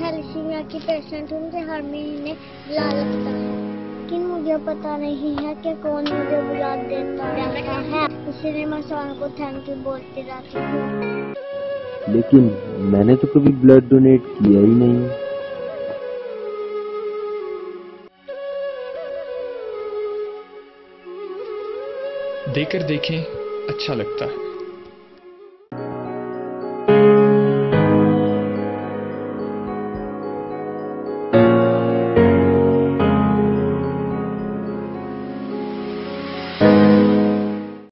Thalassemia की patient हूँ मुझे हर महीने बुला लगता है। लेकिन मुझे पता नहीं है कि कौन मुझे बुला देता रहता है इसलिए मैं सर को थैंक यू बोलती रहती हूँ। लेकिन मैंने तो कभी ब्लड डोनेट किया ही नहीं। देकर देखें अच्छा लगता है।